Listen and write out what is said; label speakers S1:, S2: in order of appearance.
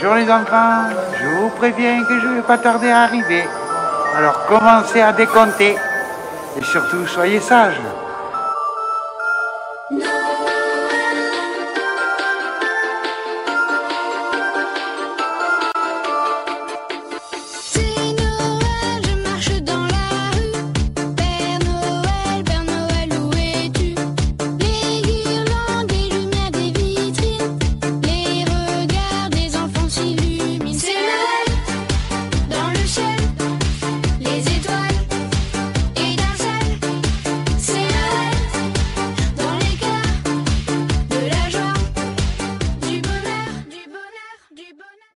S1: Bonjour les enfants, je vous préviens que je ne vais pas tarder à arriver. Alors commencez à décompter et surtout soyez sages. sunshine.